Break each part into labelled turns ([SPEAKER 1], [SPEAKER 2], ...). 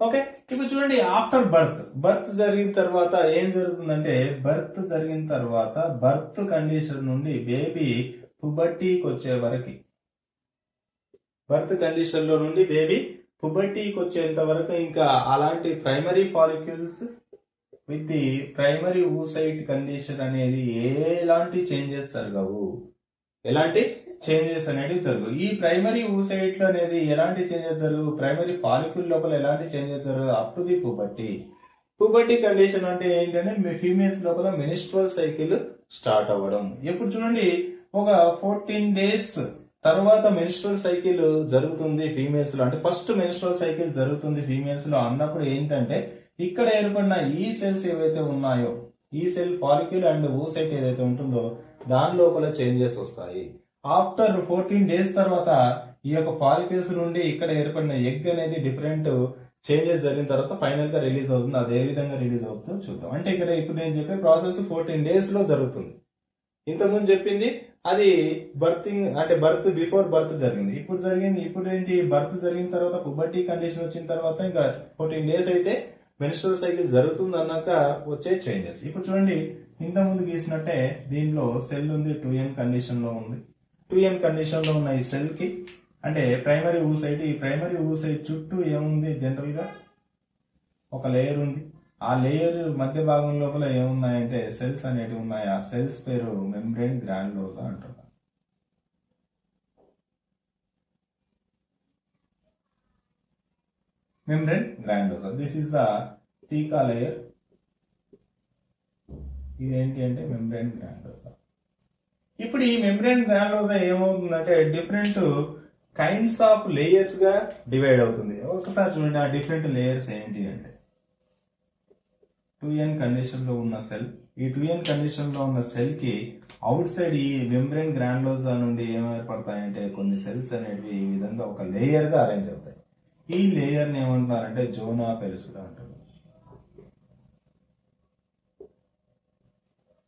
[SPEAKER 1] Okay ఇప్పుడు చూడండి after birth birth జరిగిన తర్వాత ఏం జరుగుతుందంటే బర్త్ జరిగిన తర్వాత బర్త్ కండిషన్ నుండి బేబీ పుబర్టీకి వచ్చే వరకు బర్త్ కండిషన్లో నుండి బేబీ పుబర్టీకి వచ్చేంత వరకు ఇంకా అలాంటి primary follicles with the primary oocyte condition అనేది ఎలాంటి చేంజెస్ జరగవు. ఎలాంటి? చేంజెస్ అనేవి జరుగు ఈ ప్రైమరీ ఊసైట్ అనేది ఎలాంటి చేంజెస్ జరుగు ప్రైమరీ పాలిక్యూల్ లోపల ఎలాంటి చేంజెస్ జరుగు up to the puberty puberty condition అంటే ఏంటంటే ఫీమేల్స్ లోపల మెనిస్ట్రల్ సైకిల్ స్టార్ట్ అవ్వడం. ఇప్పుడు చూడండి ఒక ఫోర్టీన్ డేస్ తర్వాత మెనిస్ట్రల్ సైకిల్ జరుగుతుంది ఫీమేల్స్లో. అంటే ఫస్ట్ మెనిస్ట్రల్ సైకిల్ జరుగుతుంది ఫీమేల్స్లో అన్నప్పుడు ఏంటంటే ఇక్కడ ఏర్పడిన e ఈ సెల్స్ ఏవైతే ఉన్నాయో e ఈ సెల్ పాలిక్యూల్ అండ్ ఊసైట్ ఏదైతే ఉంటుందో దాని లోపల చేంజెస్ వస్తాయి. ఆఫ్టర్ ఫోర్టీన్ డేస్ తర్వాత ఈ యొక్క ఫాలిక్యూల్స్ నుండి ఇక్కడ ఏర్పడిన ఎగ్ అనేది డిఫరెంట్ చేంజెస్ జరిగిన తర్వాత ఫైనల్గా రిలీజ్ అవుతుంది. అది ఏ విధంగా రిలీజ్ అవుతుందో చూద్దాం. అంటే ఇక్కడ ఇప్పుడు నేను చెప్పే ప్రాసెస్ ఫోర్టీన్ డేస్లో జరుగుతుంది. ఇంతకుముందు చెప్పింది అది బర్తింగ్ అంటే బర్త్ బిఫోర్ బర్త్ జరిగింది. ఇప్పుడు జరిగింది ఇప్పుడు ఏంటి? బర్త్ జరిగిన తర్వాత పుబర్టీ కండిషన్ వచ్చిన తర్వాత ఇంకా ఫోర్టీన్ డేస్ అయితే మెనిస్ట్రల్ సైకిల్ జరుగుతుంది అన్నాక వచ్చే చేంజెస్. ఇప్పుడు చూడండి ఇంత ముందు గీసినట్టే దీనిలో సెల్ ఉంది టూ ఎం కండిషన్లో ఉంది. టూ ఎం కండిషన్లో ఉన్న ఈ సెల్కి అంటే ప్రైమరీ ఊసైడ్ ఈ ప్రైమరీ ఊసైడ్ చుట్టూ ఏముంది జనరల్గా ఒక లేయర్ ఉంది. ఆ లేయర్ మధ్య భాగం లోపల ఏమున్నాయంటే సెల్స్ అనేటివి ఉన్నాయి. ఆ సెల్స్ పేరు మెంబ్రెయిన్ గ్రాండ్లోజా అంటారు membrane granulosa this is the theca layer. ఇదేంటి అంటే మెంబ్రెయిన్ గ్రాండ్లోజా ఇప్పుడు ఈ మెంబ్రెయిన్ గ్రాండ్లోజా ఏమవుతుందంటే డిఫరెంట్ కైండ్స్ ఆఫ్ లేయర్స్గా డివైడ్ అవుతుంది. ఒకసారి చూడండి ఆ డిఫరెంట్ లేయర్స్ ఏంటి అంటే టూ ఎన్ కండిషన్లో ఉన్న సెల్ ఈ టూ ఎన్ కండిషన్లో ఉన్న సెల్కి అవుట్ సైడ్ ఈ మెంబ్రేన్ గ్రాండ్లోజా నుండి ఏం ఏర్పడతాయంటే కొన్ని సెల్స్ అనేవి ఈ విధంగా ఒక లేయర్గా అరేంజ్ అవుతాయి. ఈ లేయర్ని ఏమంటున్నారంటే జోనా పెలుసుడా అంటారు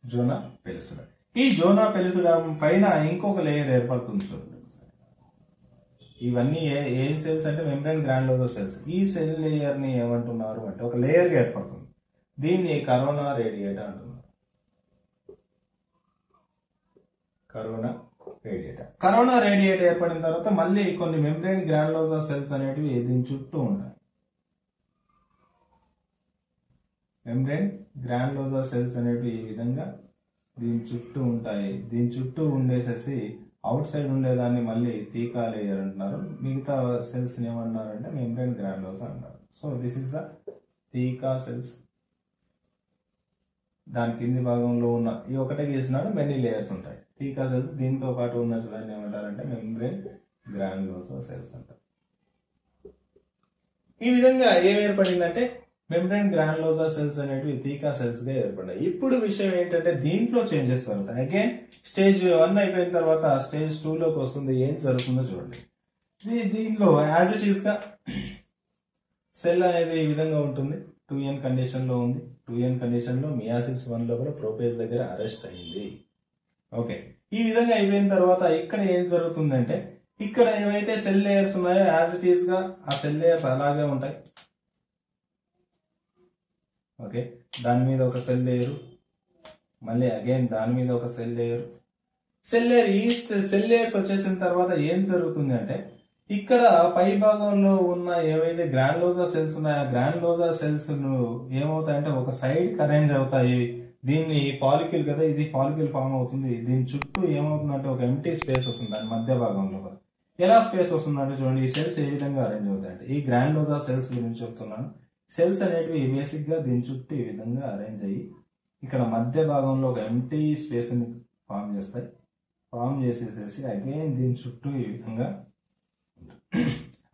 [SPEAKER 1] జోనా పెలుసుడా ఈ జోనా పెలుసుడం పైన ఇంకొక లేయర్ ఏర్పడుతుంది చూడండి ఒకసారి. ఇవన్నీ ఏ ఏ సెల్స్ అంటే మెంబ్రెయిన్ గ్రాండ్లోజా సెల్స్ ఈ సెల్ లేయర్ని ఏమంటున్నారు అంటే ఒక లేయర్గా ఏర్పడుతుంది. దీన్ని కరోనా రేడియేటర్ అంటున్నారు. కరోనా రేడియేటర్ కరోనా రేడియేటర్ ఏర్పడిన తర్వాత మళ్ళీ కొన్ని మెంబ్రెయిన్ గ్రాండ్లోజా సెల్స్ అనేటివి దీని చుట్టూ ఉంటాయి మెంబ్రెయిన్ గ్రాండ్లోజా సెల్స్ అనేటివి ఈ విధంగా దీని చుట్టూ ఉంటాయి. దీని చుట్టూ ఉండేసేసి అవుట్ సైడ్ ఉండేదాన్ని మళ్ళీ తీకా లేయర్ అంటున్నారు మిగతా సెల్స్ ఏమన్నారంటే మెంబ్రెయిన్ గ్రాన్లోజా అంటారు so this is the theca cells. దాని కింది భాగంలో ఉన్న ఈ ఒకటే గీసినాడు మెనీ లేయర్స్ ఉంటాయి. టీకా సెల్స్ దీంతో పాటు ఉన్న దాన్ని ఏమంటారంటే మెంబ్రెయిన్ గ్రాన్యులోసా సెల్స్ అంటారు. ఈ విధంగా ఏం ఏర్పడిందంటే మెంబ్రెయిన్ గ్రాన్లోజా సెల్స్ అనేటివి తీకా సెల్స్గా ఏర్పడ్డాయి. ఇప్పుడు విషయం ఏంటంటే దీంట్లో చేంజెస్ జరుగుతాయి. అగైన్ స్టేజ్ వన్ అయిపోయిన తర్వాత స్టేజ్ టూ లోకి వస్తుంది. ఏం జరుగుతుందో చూడండి. దీనిలో యాజ్ ఇట్ ఈస్గా సెల్ అనేది ఈ విధంగా ఉంటుంది. టూ ఎన్ కండిషన్లో ఉంది. టూ ఎన్ కండిషన్లో మియాసిస్ వన్ లోపల ప్రోపేజ్ దగ్గర అరెస్ట్ అయింది. ఓకే ఈ విధంగా అయిపోయిన తర్వాత ఇక్కడ ఏం జరుగుతుందంటే ఇక్కడ ఏవైతే సెల్ లేయర్స్ ఉన్నాయో యాజ్ ఇట్ ఈస్గా ఆ సెల్ లేయర్స్ అలాగే ఉంటాయి. ఓకే? దాని మీద ఒక సెల్ లేయరు. మళ్ళీ అగైన్ దాని మీద ఒక సెల్ లేయరు. సెల్ లేయర్ ఈ సెల్ లేయర్స్ వచ్చేసిన తర్వాత ఏం జరుగుతుంది అంటే ఇక్కడ పై భాగంలో ఉన్న ఏవైతే గ్రాండ్లోజా సెల్స్ ఉన్నాయో ఆ గ్రాండ్లోజా సెల్స్ ఏమవుతాయంటే ఒక సైడ్ అరేంజ్ అవుతాయి. దీన్ని పాలిక్యూల్ కదా ఇది పాలిక్యూల్ ఫామ్ అవుతుంది. దీని చుట్టూ ఏమవుతుందంటే ఒక ఎంటీ స్పేస్ వస్తుంది. దాని మధ్య భాగంలో ఎలా స్పేస్ వస్తుందంటే చూడండి ఈ సెల్స్ ఏ విధంగా అరేంజ్ అవుతాయంటే ఈ గ్రాండ్లోజా సెల్స్ గురించి చెప్తున్నాను. సెల్స్ అనేటివి బేసిక్గా దీని చుట్టూ ఈ విధంగా అరేంజ్ అయ్యి ఇక్కడ మధ్య భాగంలో ఒక ఎంటీ స్పేస్ని ఫామ్ చేస్తాయి. ఫామ్ చేసేసేసి అగైన్ దీని చుట్టూ ఈ విధంగా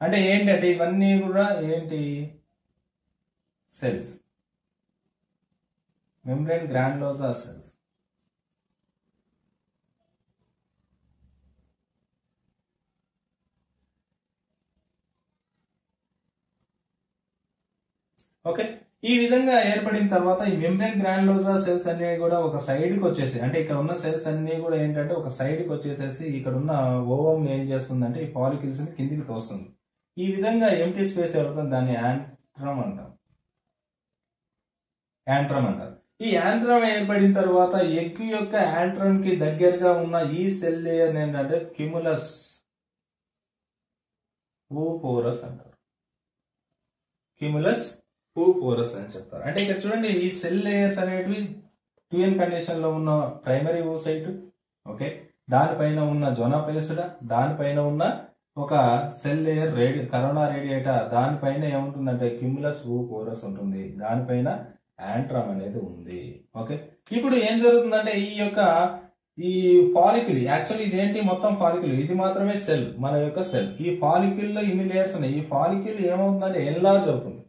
[SPEAKER 1] అంటే ఏంటంటే ఇవన్నీ కూడా ఏంటి? Cells membrane granulosa cells okay. ఈ విధంగా ఏర్పడిన తర్వాత ఈ మెంబ్రేన్ గ్రాండ్లోజా సెల్స్ అన్ని కూడా ఒక సైడ్కి వచ్చేసి అంటే ఇక్కడ ఉన్న సెల్స్ అన్ని కూడా ఏంటంటే ఒక సైడ్కి వచ్చేసేసి ఇక్కడ ఉన్న ఓవం ఏం చేస్తుందంటే ఈ పాలికిల్స్ని కిందికి తోస్తుంది. ఈ విధంగా ఎంటీ స్పేస్ ఏర్పడుతుంది దాన్ని యాంట్రమ్ అంటాం యాంట్రమ్ అంటారు. ఈ యాంట్రమ్ ఏర్పడిన తర్వాత ఎగ్ యొక్క యాంట్రమ్కి దగ్గరగా ఉన్న ఈ సెల్ లేయర్ ఏంటంటే క్యుములస్ ఊపోరస్ అంటారు. క్యుములస్ ఊపోరస్ అని చెప్తారు. అంటే ఇక్కడ చూడండి ఈ సెల్ లేయర్స్ అనేటివి ట్యూఎన్ కండిషన్లో ఉన్న ప్రైమరీ ఓసైట్ ఓకే దానిపైన ఉన్న జొనా పెలుసుడా దానిపైన ఉన్న ఒక సెల్ లేయర్ రేడి కరోనా రేడియేటా దానిపైన ఏముంటుందంటే కిమ్లస్ ఊ పోరస్ ఉంటుంది. దానిపైన యాంట్రమ్ అనేది ఉంది. ఓకే ఇప్పుడు ఏం జరుగుతుందంటే ఈ యొక్క ఈ ఫాలిక్యుల్ యాక్చువల్లీ ఇదేంటి మొత్తం ఫాలిక్యుల్ ఇది మాత్రమే సెల్ మన యొక్క సెల్. ఈ ఫాలిక్యుల్లో ఇన్ని లేయర్స్ ఉన్నాయి. ఈ ఫాలిక్యుల్ ఏమవుతుందంటే ఎన్లార్జ్ అవుతుంది.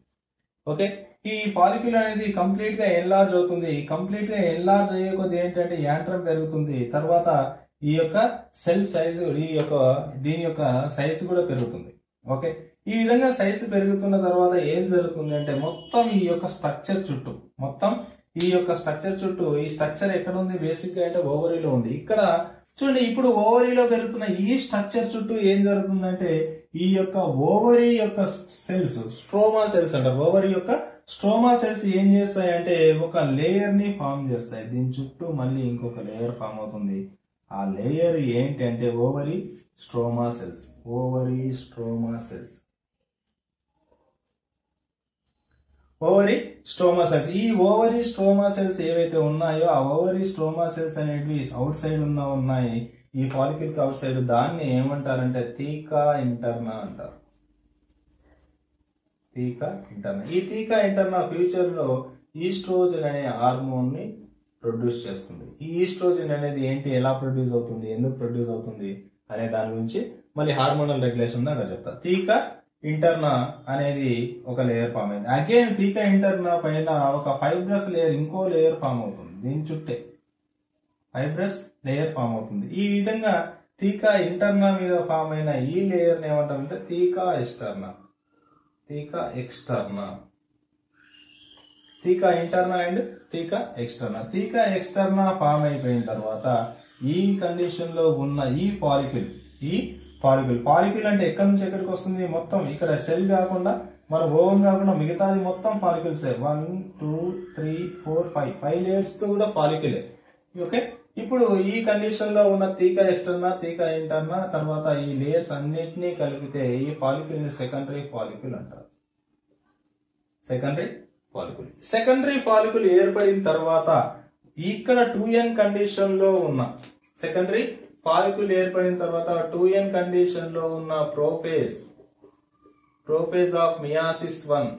[SPEAKER 1] ఓకే? ఈ పాలిక్యూల్ అనేది కంప్లీట్గా ఎన్లార్జ్ అవుతుంది. కంప్లీట్గా ఎన్లార్జ్ అయ్యే కొద్ది ఏంటంటే యాంట్రమ్ పెరుగుతుంది. తర్వాత ఈ యొక్క సెల్ సైజు ఈ యొక్క దీని యొక్క సైజు కూడా పెరుగుతుంది. ఓకే? ఈ విధంగా సైజు పెరుగుతున్న తర్వాత ఏం జరుగుతుంది అంటే మొత్తం ఈ యొక్క స్ట్రక్చర్ చుట్టూ మొత్తం ఈ యొక్క స్ట్రక్చర్ చుట్టూ ఈ స్ట్రక్చర్ ఎక్కడ ఉంది బేసిక్గా అంటే ఓవరీలో ఉంది. ఇక్కడ చూడండి ఇప్పుడు ఓవరీలో పెరుగుతున్న ఈ స్ట్రక్చర్ చుట్టూ ఏం జరుగుతుందంటే ఈ యొక్క ఓవరీ యొక్క సెల్స్ స్ట్రోమా సెల్స్ అంటారు ఓవరీ యొక్క స్ట్రోమా సెల్స్ ఏం చేస్తాయి అంటే ఒక లేయర్ని ఫామ్ చేస్తాయి. దీని చుట్టూ మళ్ళీ ఇంకొక లేయర్ ఫామ్ అవుతుంది. ఆ లేయర్ ఏంటంటే ovary stroma cells ovary stroma cells ovary stroma cells ఈ ఓవరీ స్ట్రోమా సెల్స్ ఏవైతే ఉన్నాయో ఆ ఓవరీ స్ట్రోమా సెల్స్ అనేటివి అవుట్ సైడ్ ఉన్న ఉన్నాయి. ఈ ఫాలికల్కి అవుట్ సైడ్ దాన్ని ఏమంటారంటే తీకా ఇంటర్నా అంటారు. తీకా ఇంటర్నా. ఈ తీకా ఇంటర్నా ఫ్యూచర్లో ఈస్ట్రోజన్ అనే హార్మోన్ని ప్రొడ్యూస్ చేస్తుంది. ఈ ఈస్ట్రోజన్ అనేది ఏంటి? ఎలా ప్రొడ్యూస్ అవుతుంది? ఎందుకు ప్రొడ్యూస్ అవుతుంది? అనే దాని గురించి మళ్ళీ హార్మోనల్ రెగ్యులేషన్ దాకా చెప్తా. తీకా ఇంటర్నా అనేది ఒక లేయర్ ఫామ్ అయింది. అగైన్ తీకా ఇంటర్నా పైన ఒక ఫైబ్రస్ లేయర్ ఇంకో లేయర్ ఫామ్ అవుతుంది. దీని చుట్టే. ఫైబ్రస్ లేయర్ ఫామ్ అవుతుంది. ఈ విధంగా తీకా ఇంటర్నా మీద ఫామ్ అయిన ఈ లేయర్ ఏమంటారంటే theca externa theca externa theca interna and theca externa theca externa form అయిపోయిన తర్వాత ఈ కండిషన్లో ఉన్న ఈ పాలిక్యుల్ ఈ పాలిక్యుల్ పాలిక్యుల్ అంటే ఎక్కడి నుంచి ఎక్కడికి వస్తుంది? మొత్తం ఇక్కడ సెల్ కాకుండా మన ఓవన్ కాకుండా మిగతాది మొత్తం follicles one two three four five five లేయర్స్తో కూడా పాలిక్యులే ఓకే ఇప్పుడు ఈ కండిషన్లో ఉన్న తీక ఎక్స్టర్నా తీక ఇంటర్నా తర్వాత ఈ లేయర్స్ అన్నిటినీ కలిపితే ఈ పాలిక్యుల్ని సెకండరీ పాలిక్యుల్ అంటారు. సెకండరీ పాలిక్యుల్ సెకండరీ పాలిక్యుల్ ఏర్పడిన తర్వాత ఇక్కడ టూ ఎన్ కండిషన్లో ఉన్న సెకండరీ పాలిక్యుల్ ఏర్పడిన తర్వాత టూ ఎన్ కండిషన్లో ఉన్న prophase prophase of meiosis one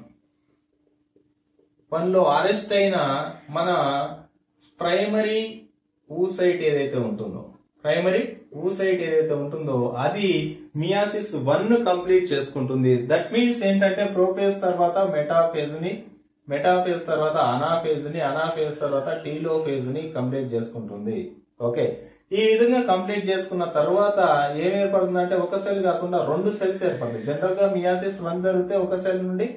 [SPEAKER 1] వన్లో అరెస్ట్ అయిన మన ప్రైమరీ ఊసైట్ ఏదైతే ఉంటుందో ప్రైమరీ ఊసైట్ ఏదైతే ఉంటుందో అది మియాసిస్ వన్ను కంప్లీట్ చేసుకుంటుంది. దట్ మీన్స్ ఏంటంటే ప్రోఫేజ్ తర్వాత మెటాఫేజ్ని మెటాఫేజ్ తర్వాత అనాఫేజ్ని అనాఫేజ్ తర్వాత టీలోఫేజ్ని కంప్లీట్ చేసుకుంటుంది. ఓకే ఈ విధంగా కంప్లీట్ చేసుకున్న తర్వాత ఏం ఏర్పడుతుందంటే ఒక సెల్ కాకుండా రెండు సెల్స్ ఏర్పడతాయి. జనరల్గా మియాసిస్ వన్ జరిగితే ఒక సెల్ నుండి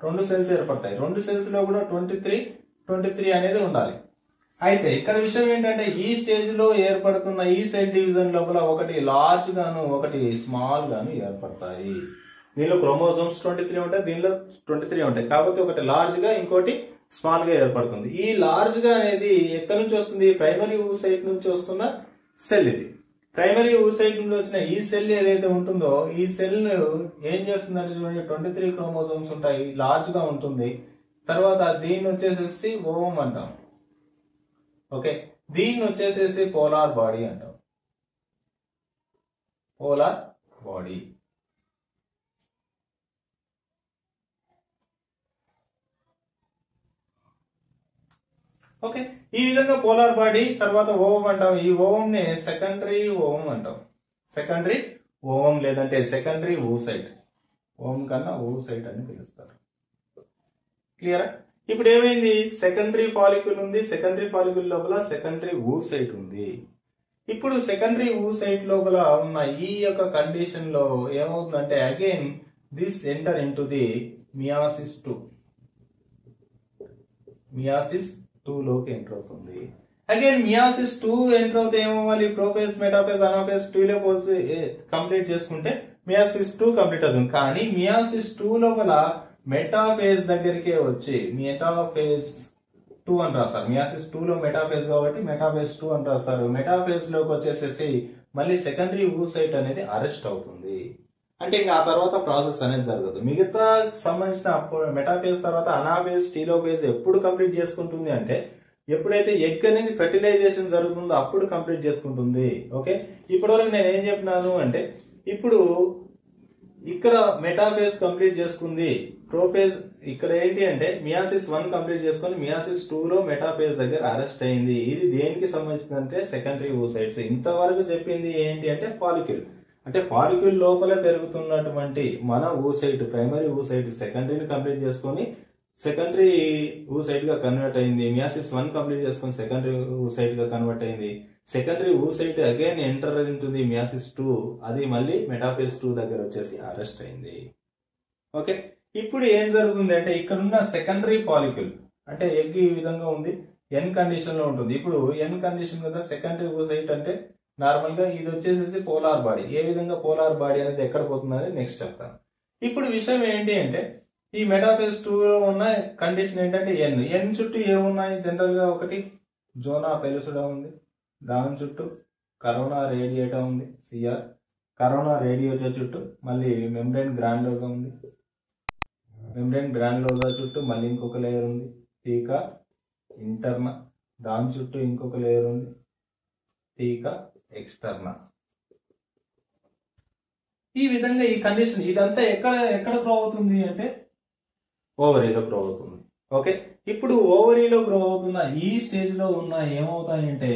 [SPEAKER 1] రెండు సెల్స్ ఏర్పడతాయి. రెండు సెల్స్లో కూడా ట్వంటీ త్రీ ట్వంటీ త్రీ అనేది ఉండాలి. అయితే ఇక్కడ విషయం ఏంటంటే ఈ స్టేజ్లో ఏర్పడుతున్న ఈ సెల్ డివిజన్ లోపల ఒకటి లార్జ్ గాను ఒకటి స్మాల్ గాను ఏర్పడతాయి. దీనిలో క్రోమోజోమ్స్ ట్వంటీ త్రీ ఉంటాయి దీనిలో ట్వంటీ త్రీ ఉంటాయి. కాకపోతే ఒకటి లార్జ్గా ఇంకోటి స్మాల్గా ఏర్పడుతుంది. ఈ లార్జ్గా అనేది ఎక్కడి నుంచి వస్తుంది? ప్రైమరీ ఊసైట్ నుంచి వస్తున్న సెల్ ఇది. ప్రైమరీ ఊసైట్ నుండి వచ్చిన ఈ సెల్ ఏదైతే ఉంటుందో ఈ సెల్ ఏం చేస్తుందంటే చూడండి ట్వంటీ త్రీ క్రోమోజోమ్స్ ఉంటాయి లార్జ్గా ఉంటుంది. తర్వాత దీన్ని వచ్చేసేసి ఓం అంటాం. ఓకే? దీన్ని వచ్చేసేసి పోలార్ బాడీ అంటాం. Polar body. ఓకే? ఈ విధంగా పోలార్ బాడీ తర్వాత ఓవం అంటాం. ఈ ఓవం నే సెకండరీ ఓవం అంటాం. సెకండరీ ఓవం లేదంటే సెకండరీ సైట్ ఓం కన్నా ఊసైట్ అని పిలుస్తారు. క్లియరా? ఇప్పుడు ఏమైంది సెకండరీ పాలికుల్ ఉంది సెకండరీ పాలికల్ లోపల సెకండరీ ఊసైట్ ఉంది. ఇప్పుడు సెకండరీ ఊసైట్ లోపల ఉన్న ఈ యొక్క కండిషన్లో ఏమవుతుందంటే again this enter into the meiosis two meiosis two లోకి ఎంటర్ అవుతుంది. అగైన్ మియాసిస్ టూ ఎంటర్ అవుతే ఏమవ్వాలి? ప్రోపేస్ మెటాపేస్ అనాపేస్ టూ లో కంప్లీట్ చేసుకుంటే మియాసిస్ టూ కంప్లీట్ అవుతుంది. కానీ మియాసిస్ టూ లోపల మెటాఫేజ్ దగ్గరికే వచ్చి మెటాఫేజ్ టూ అని రాస్తారు. మియాసిస్ టూ లో మెటాఫేజ్ కాబట్టి మెటాఫేజ్ టూ అని రాస్తారు. మెటాఫేజ్లోకి వచ్చేసేసి మళ్ళీ సెకండరీ ఊసైట్ అనేది అరెస్ట్ అవుతుంది. అంటే ఇంకా ఆ తర్వాత ప్రాసెస్ అనేది జరగదు. మిగతా సంబంధించిన మెటాఫేజ్ తర్వాత అనాఫేజ్ టీలోఫేజ్ ఎప్పుడు కంప్లీట్ చేసుకుంటుంది అంటే ఎప్పుడైతే ఎగ్ అనేది ఫెర్టిలైజేషన్ జరుగుతుందో అప్పుడు కంప్లీట్ చేసుకుంటుంది. ఓకే? ఇప్పటివరకు నేను ఏం చెప్పినాను అంటే ఇప్పుడు ఇక్కడ మెటాఫేజ్ కంప్లీట్ చేసుకుంది. ప్రోఫేజ్ ఇక్కడ ఏంటి అంటే మియాసిస్ వన్ కంప్లీట్ చేసుకుని మియాసిస్ టూలో మెటాఫేజ్ దగ్గర అరెస్ట్ అయింది. ఇది దేనికి సంబంధించింది అంటే సెకండరీ ఊసైడ్స్ ఇంతవరకు చెప్పింది ఏంటి అంటే పాలిక్యూల్ అంటే పాలిక్యూల్ లోపల పెరుగుతున్నటువంటి మన ఊసైట్ ప్రైమరీ ఊసైట్ సెకండరీని కంప్లీట్ చేసుకొని సెకండరీ ఊసైట్గా కన్వర్ట్ అయింది. మియాసిస్ వన్ కంప్లీట్ చేసుకొని సెకండరీ ఊసైట్గా కన్వర్ట్ అయింది. సెకండరీ ఊసైట్ అగైన్ ఎంటర్ ఉంటుంది మియాసిస్ టూ అది మళ్ళీ మెటాఫేస్ టూ దగ్గర వచ్చేసి అరెస్ట్ అయింది. ఓకే ఇప్పుడు ఏం జరుగుతుంది అంటే ఇక్కడ ఉన్న సెకండరీ పాలిక్యూల్ అంటే ఎగ్ ఈ విధంగా ఉంది ఎన్ కండిషన్లో ఉంటుంది. ఇప్పుడు ఎన్ కండిషన్ కదా సెకండరీ ఓసైట్ అంటే నార్మల్గా ఇది వచ్చేసేసి పోలార్ బాడీ ఏ విధంగా పోలార్ బాడీ అనేది ఎక్కడ పోతుందని నెక్స్ట్ చెప్తాను. ఇప్పుడు విషయం ఏంటి అంటే ఈ మెటాఫేస్ టూ లో ఉన్న కండిషన్ ఏంటంటే ఎన్ ఎన్ చుట్టూ ఏమున్నాయి? జనరల్గా ఒకటి జోనా పెలుసుడా ఉంది. దాని చుట్టూ కరోనా రేడియేటా ఉంది సిఆర్ కరోనా రేడియేటర్ చుట్టూ మళ్ళీ మెంబ్రెయిన్ గ్రాండోజా ఉంది. మెంబ్రెయిన్ గ్రాన్యులోజా చుట్టూ మళ్ళీ ఇంకొక లేయర్ ఉంది. టీకా ఇంటర్నా దాని చుట్టూ ఇంకొక లేయర్ ఉంది. టీకా ఎక్స్టర్నా. ఈ విధంగా ఈ కండిషన్ ఇదంతా ఎక్కడ ఎక్కడ గ్రో అవుతుంది అంటే ఓవరీలో గ్రో అవుతుంది. ఓకే ఇప్పుడు ఓవరీలో గ్రో అవుతున్న ఈ స్టేజ్లో ఉన్న ఏమవుతాయంటే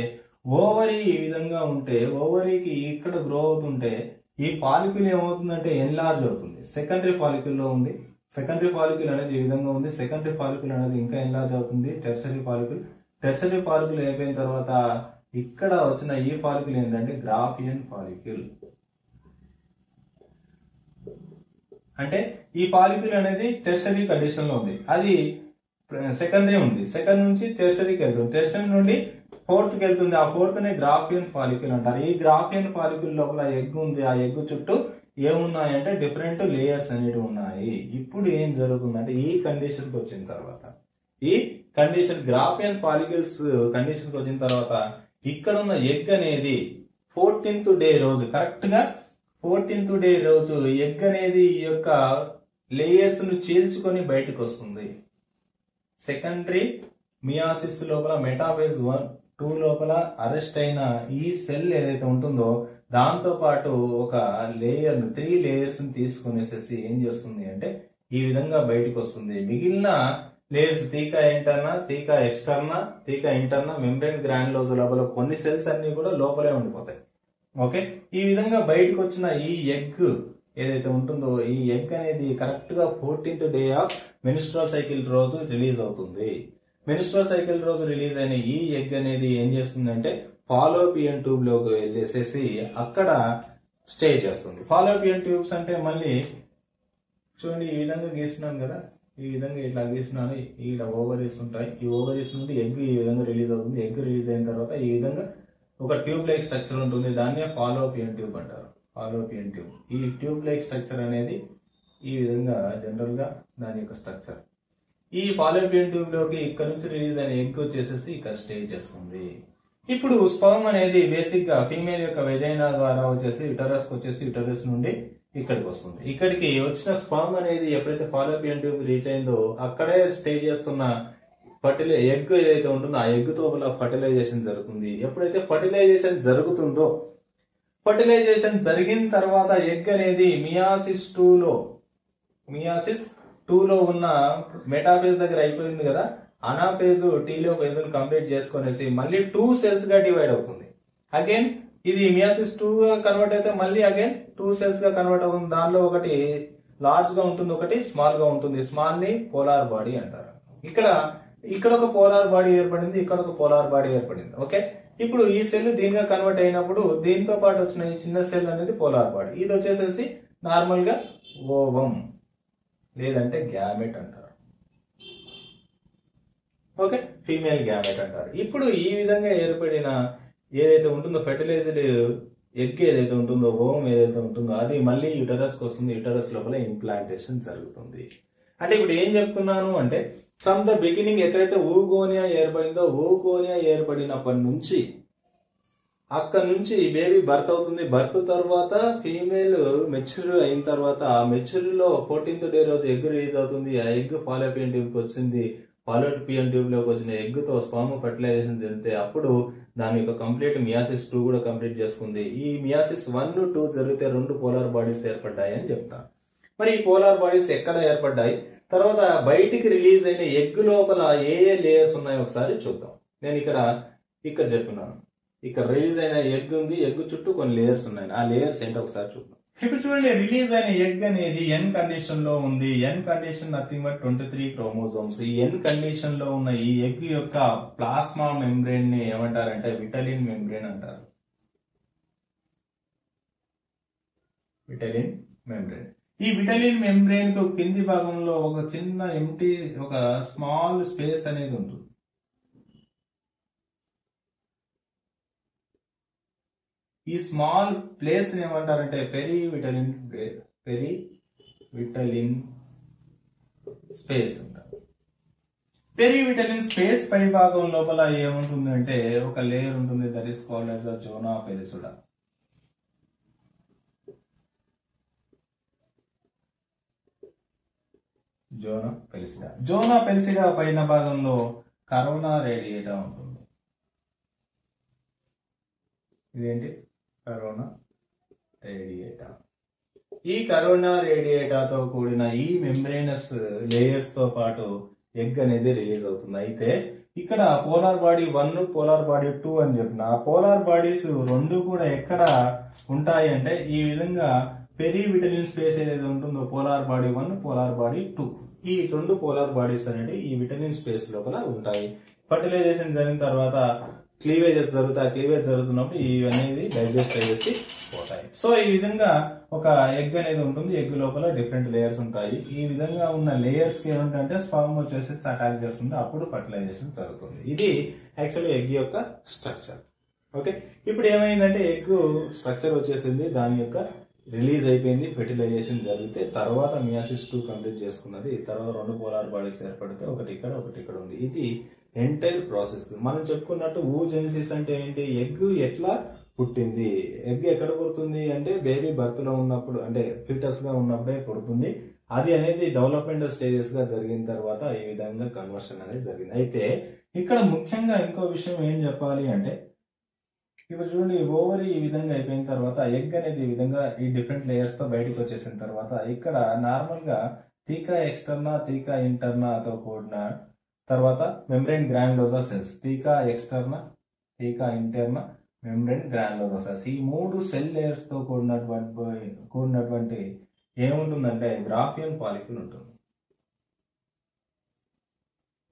[SPEAKER 1] ఓవరీ ఈ విధంగా ఉంటే ఓవరీకి ఇక్కడ గ్రో అవుతుంటే ఈ పాలిక్యూల్ ఏమవుతుందంటే ఎన్లార్జ్ అవుతుంది. సెకండరీ పాలిక్యుల్లో ఉంది. సెకండరీ పాలిక్యూల్ అనేది ఈ విధంగా ఉంది. సెకండరీ పాలిక్యూల్ అనేది ఇంకా ఎన్లార్జ్ అవుతుంది. టెర్సరీ పాలికల్ టెర్సరీ పాలిక్యూల్ అయిపోయిన తర్వాత ఇక్కడ వచ్చిన ఈ పాలిక్యూల్ ఏంటంటే గ్రాఫియన్ పాలిక్యూల్ అంటే ఈ పాలిక్యూల్ అనేది టెర్షరీ కండిషన్లో ఉంది. అది సెకండరీ ఉంది. సెకండ్ నుంచి టెర్షరీకి వెళ్తుంది. టెర్షరీ నుండి ఫోర్త్కి వెళ్తుంది. ఆ ఫోర్త్ నే గ్రాఫియన్ పాలిక్యూల్ అంటారు. ఈ గ్రాఫియన్ పాలిక్యూల్ లోపల ఎగ్ ఉంది. ఆ ఎగ్ చుట్టూ ఏమున్నాయంటే డిఫరెంట్ లేయర్స్ అనేవి ఉన్నాయి. ఇప్పుడు ఏం జరుగుతుందంటే ఈ కండిషన్కి వచ్చిన తర్వాత ఈ కండిషన్ గ్రాఫియన్ పాలిక్యూల్స్ కండిషన్కి వచ్చిన తర్వాత ఇక్కడ ఉన్న ఎగ్ అనేది ఫోర్టీన్త్ డే రోజు కరెక్ట్గా? ఫోర్టీన్త్ డే రోజు ఎగ్ అనేది ఈ యొక్క లేయర్స్ను చీల్చుకొని బయటకు వస్తుంది. సెకండరీ మియాసిస్ లోపల మెటాఫేజ్ వన్ టూ లోపల అరెస్ట్ అయిన ఈ సెల్ ఏదైతే ఉంటుందో దాంతో పాటు ఒక లేయర్ త్రీ లేయర్స్ని తీసుకునేసేసి ఏం చేస్తుంది అంటే ఈ విధంగా బయటకు వస్తుంది. మిగిలిన layers theca interna theca externa theca interna membrane granulosa లోపల కొన్ని సెల్స్ అన్ని కూడా లోపలే ఉండిపోతాయి. ఓకే ఈ విధంగా బయటకు వచ్చిన ఈ ఎగ్ ఏదైతే ఉంటుందో ఈ ఎగ్ అనేది కరెక్ట్గా fourteenth day of menstrual cycle రోజు రిలీజ్ అవుతుంది. మెనిస్ట్రల్ సైకిల్ రోజు రిలీజ్ అయిన ఈ ఎగ్ అనేది ఏం చేస్తుందంటే ఫాలోపియన్ ట్యూబ్లోకి వెళ్ళేసేసి అక్కడ స్టే చేస్తుంది. ఫాలోపియన్ ట్యూబ్స్ అంటే మళ్ళీ చూడండి ఈ విధంగా గీస్తున్నాను కదా. ఈ విధంగా ఇట్లా గీస్తున్నాను ఈడ ఓవరీస్ ఉంటాయి. ఈ ఓవరీస్ నుండి ఎగ్ ఈ విధంగా రిలీజ్ అవుతుంది. ఎగ్ రిలీజ్ అయిన తర్వాత ఈ విధంగా ఒక ట్యూబ్ లైక్ స్ట్రక్చర్ ఉంటుంది. దాన్నే ఫాలోపియన్ ట్యూబ్ అంటారు. Fallopian tube. ఈ ట్యూబ్ లైక్ స్ట్రక్చర్ అనేది ఈ విధంగా జనరల్గా దాని యొక్క స్ట్రక్చర్ ఈ ఫాలోపియన్ ట్యూబ్లోకి ఇక్కడ నుంచి రిలీజ్ అయిన ఎగ్ వచ్చేసేసి ఇక్కడ స్టే చేస్తుంది. ఇప్పుడు స్పర్మ్ అనేది బేసిక్గా ఫీమేల్ యొక్క వెజైనా ద్వారా వచ్చేసి యుటరస్ వచ్చేసి యుటరస్ నుండి ఇక్కడికి వస్తుంది. ఇక్కడికి వచ్చిన స్పర్మ్ అనేది ఎప్పుడైతే ఫాలోపియన్ ట్యూబ్ రీచ్ అయిందో అక్కడే స్టే చేస్తున్న ఫర్టిలై ఎగ్ ఏదైతే ఉంటుందో ఆ ఎగ్ తోపల ఫర్టిలైజేషన్ జరుగుతుంది. ఎప్పుడైతే ఫర్టిలైజేషన్ జరుగుతుందో ఫర్టిలైజేషన్ జరిగిన తర్వాత ఎగ్ అనేది మియాసిస్ టూలో మియాసిస్ టూలో ఉన్న మెటాఫేజ్ దగ్గర అయిపోయింది కదా? అనాఫేజ్ టీలో ఫేజ్ కంప్లీట్ చేసుకునేసి మళ్ళీ టూ సెల్స్గా డివైడ్ అవుతుంది. అగైన్ ఇది మియాసిస్ టూ కన్వర్ట్ అయితే మళ్ళీ అగైన్ టూ సెల్స్గా కన్వర్ట్ అవుతుంది. దానిలో ఒకటి లార్జ్గా ఉంటుంది ఒకటి స్మాల్గా ఉంటుంది. స్మాల్ని పోలార్ బాడీ అంటారు. ఇక్కడ ఇక్కడ ఒక పోలార్ బాడీ ఏర్పడింది ఇక్కడ ఒక పోలార్ బాడీ ఏర్పడింది. ఓకే ఇప్పుడు ఈ సెల్ దీనిగా కన్వర్ట్ అయినప్పుడు దీంతో పాటు వచ్చిన ఈ చిన్న సెల్ అనేది పోలార్ బాడీ ఇది వచ్చేసేసి నార్మల్గా ఓవం లేదంటే గ్యామెట్ అంటారు. ఓకే. ఫీమేల్ గ్యామెట్ అంటారు. ఇప్పుడు ఈ విధంగా ఏర్పడిన ఏదైతే ఉంటుందో ఫెర్టిలైజ్డ్ ఎగ్ ఏదైతే ఉంటుందో ఓం ఏదైతే ఉంటుందో అది మళ్ళీ యుటరస్కి వస్తుంది యుటరస్ లోపల ఇంప్లాంటేషన్ జరుగుతుంది. అంటే ఇప్పుడు ఏం చెప్తున్నాను అంటే ఫ్రమ్ ద బిగినింగ్ ఎక్కడైతే ఊగోనియా ఏర్పడిందో ఊగోనియా ఏర్పడినప్పటి నుంచి అక్కడ నుంచి బేబీ బర్త్ అవుతుంది. బర్త్ తర్వాత ఫీమేల్ మెచ్యూర్ అయిన తర్వాత ఆ మెచ్యూర్లో ఫోర్టీన్త్ డే రోజు ఎగ్ రిలీజ్ అవుతుంది. ఆ ఎగ్ ఫాలోపియన్ ట్యూబ్ వచ్చింది. ఫాలోపియన్ ట్యూబ్లోకి వచ్చిన ఎగ్తో స్పామ్ ఫర్టిలైజేషన్ జరిగితే అప్పుడు దాని యొక్క కంప్లీట్ మియాసిస్ టూ కూడా కంప్లీట్ చేసుకుంది. ఈ మియాసిస్ వన్ టూ జరిగితే రెండు పోలార్ బాడీస్ ఏర్పడ్డాయి అని చెప్తా. మరి ఈ పోలార్ బాడీస్ ఎక్కడ ఏర్పడ్డాయి? తర్వాత బయటికి రిలీజ్ అయిన ఎగ్ లోపల ఏ ఏ లేయర్స్ ఉన్నాయో ఒకసారి చూద్దాం. నేను ఇక్కడ ఇక్కడ చెప్పినాను ఇక్కడ రిలీజ్ అయిన ఎగ్ ఉంది ఎగ్ చుట్టూ కొన్ని లేయర్స్ ఉన్నాయి. ఆ లేయర్స్ ఏంటో ఒకసారి చూద్దాం. ఇప్పుడు చూడండి రిలీజ్ అయిన ఎగ్ అనేది ఎన్ కండిషన్లో ఉంది. N condition nothing but twenty three chromosomes ఈ ఎన్ కండిషన్లో ఉన్న ఈ ఎగ్ యొక్క ప్లాస్మా మెంబ్రెయిన్ని ఏమంటారంటే విటలిన్ మెంబ్రెయిన్ అంటారు. విటలిన్ మెంబ్రెయిన్ ఈ విటలిన్ మెంబ్రెయిన్కు కింది భాగంలో ఒక చిన్న ఎంటీ ఒక స్మాల్ స్పేస్ అనేది ఉంటుంది. ఈ స్మాల్ ప్లేస్ ఏమంటారంటే peri vitelline peri vitelline space అంటారు. పెరి విటలిన్ స్పేస్ పై భాగం లోపల ఏముంటుంది అంటే ఒక లేయర్ ఉంటుంది that is called as zona pellucida. Zona pellucida zona pellucida పైన భాగంలో కరోనా రేడియేటా ఉంటుంది. ఇదేంటి? కరోనా రేడియేటా ఈ కరోనా రేడియేటాతో కూడిన ఈ మెంబ్రేనస్ లేయర్స్తో పాటు ఎగ్ అనేది రిలీజ్ అవుతుంది. అయితే ఇక్కడ polar body one polar body two అని చెప్పిన ఆ పోలార్ బాడీస్ రెండు కూడా ఎక్కడ ఉంటాయి అంటే ఈ విధంగా పెరి విటమిన్ స్పేస్ ఏదైతే ఉంటుందో polar body one polar body two ఈ రెండు పోలార్ బాడీస్ అనేవి ఈ విటమిన్ స్పేస్ లోపల ఉంటాయి. ఫర్టిలైజేషన్ జరిగిన తర్వాత క్లీవేజెస్ జరుగుతాయి క్లీవేజ్ జరుగుతున్నప్పుడు ఇవి అనేది డైజెస్ట్ అయ్యేసి పోతాయి. సో ఈ విధంగా ఒక ఎగ్ అనేది ఉంటుంది ఎగ్ లోపల డిఫరెంట్ లేయర్స్ ఉంటాయి. ఈ విధంగా ఉన్న లేయర్స్కి ఏమిటంటే స్పామ్ వచ్చేసి అటాక్ చేస్తుంది అప్పుడు ఫర్టిలైజేషన్ జరుగుతుంది. ఇది యాక్చువల్లీ ఎగ్ యొక్క స్ట్రక్చర్. ఓకే? ఇప్పుడు ఏమైందంటే ఎగ్ స్ట్రక్చర్ వచ్చేసింది దాని యొక్క రిలీజ్ అయిపోయింది ఫెర్టిలైజేషన్ జరిగితే తర్వాత మియాసిస్ టూ కంప్లీట్ చేసుకున్నది. తర్వాత రెండు పోలార్ బాడీస్ ఏర్పడితే ఒకటి ఇక్కడ ఒకటి ఇక్కడ ఉంది. ఇది ఎంటైర్ ప్రాసెస్ మనం చెప్పుకున్నట్టు ఊ జెనిసిస్ అంటే ఏంటి? ఎగ్ ఎట్లా పుట్టింది? ఎగ్ ఎక్కడ పుడుతుంది అంటే బేబీ బర్త్లో ఉన్నప్పుడు అంటే ఫిటస్గా ఉన్నప్పుడే పుడుతుంది. అది అనేది డెవలప్మెంట్ స్టేజెస్గా జరిగిన తర్వాత ఈ విధంగా కన్వర్షన్ అనేది జరిగింది. అయితే ఇక్కడ ముఖ్యంగా ఇంకో విషయం ఏం చెప్పాలి అంటే ఇప్పుడు చూడండి ఓవర్ ఈ విధంగా అయిపోయిన తర్వాత ఎగ్ అనేది ఈ విధంగా ఈ డిఫరెంట్ లేయర్స్తో బయటకు వచ్చేసిన తర్వాత ఇక్కడ నార్మల్గా ఎక్స్టర్నా తీకా ఇంటర్నా తో కూడిన తర్వాత membrane granulosa cells theca externa theca interna membrane గ్రాన్లోజా cells. ఈ మూడు సెల్ లేయర్స్తో కూడినటువంటి కూడినటువంటి ఏముంటుందంటే గ్రాఫియన్ పాలిక్యుల్ ఉంటుంది.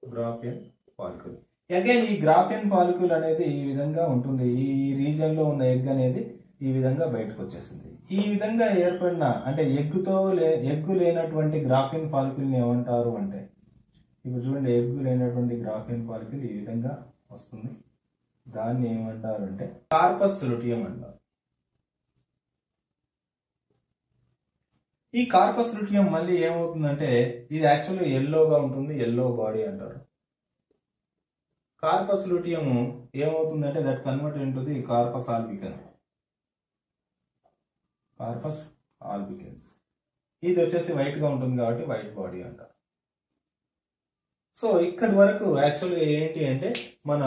[SPEAKER 1] గ్రాఫియన్ పాలిక్యుల్. అగైన్ ఈ గ్రాఫియన్ పాలిక్యూల్ అనేది ఈ విధంగా ఉంటుంది. ఈ రీజన్లో ఉన్న ఎగ్ అనేది ఈ విధంగా బయటకు వచ్చేసింది. ఈ విధంగా ఏర్పడిన అంటే ఎగ్గుతో లే ఎగ్గు లేనటువంటి గ్రాఫియన్ పాలిక్యుల్ని ఏమంటారు అంటే ఇప్పుడు చూడండి ఎగ్గు అయినటువంటి గ్రాఫియన్ పాలిక్యూల్ ఈ విధంగా వస్తుంది. దాన్ని ఏమంటారు అంటే కార్పస్ లుటియం అంటారు. ఈ కార్పస్ లుటియం మళ్ళీ ఏమవుతుందంటే ఇది యాక్చువల్గా ఎల్లోగా ఉంటుంది ఎల్లో బాడీ అంటారు. కార్పస్ లుటియం ఏమవుతుందంటే that convert into the corpus albicans corpus albicans ఇది వచ్చేసి వైట్గా ఉంటుంది కాబట్టి వైట్ బాడీ అంటారు. సో ఇక్కడి వరకు యాక్చువల్గా ఏంటి అంటే మన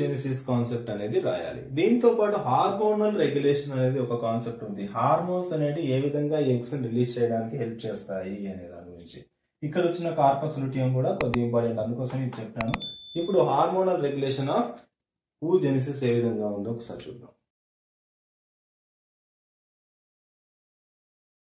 [SPEAKER 1] జెనిసిస్ కాన్సెప్ట్ అనేది రాయాలి. దీంతో పాటు హార్మోనల్ రెగ్యులేషన్ అనేది ఒక కాన్సెప్ట్ ఉంది. హార్మోన్స్ అనేది ఏ విధంగా ఎగ్స్ రిలీజ్ చేయడానికి హెల్ప్ చేస్తాయి అనే దాని గురించి. ఇక్కడ వచ్చిన కార్పస్ లుటియం కూడా కొద్దిగా ఇంపార్టెంట్ అందుకోసం ఇది చెప్పాను. ఇప్పుడు హార్మోనల్ రెగ్యులేషన్ ఆఫ్ జెనిసిస్ ఏ విధంగా ఉందో ఒకసారి చూద్దాం.